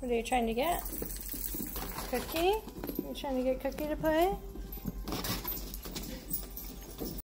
What are you trying to get? Cookie? Are You trying to get Cookie to play?